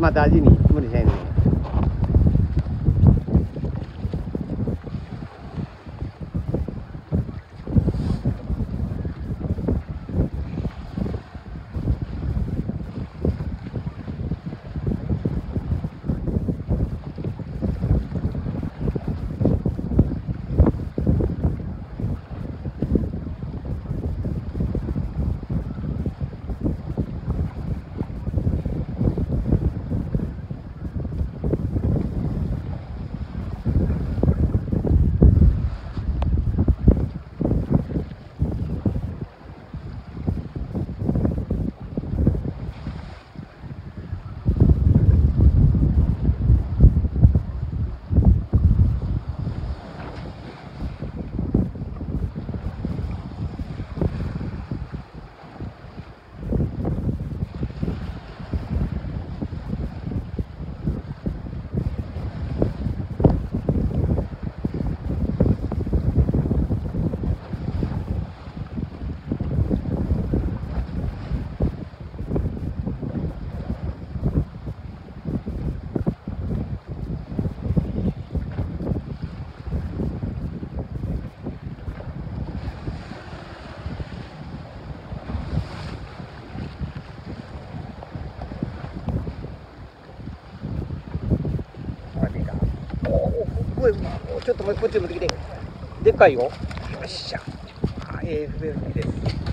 माता जी नहीं मुरझाई नहीं। ごいちょっともうこっち持ってきてでっかいよ。よっしゃ。AFF です。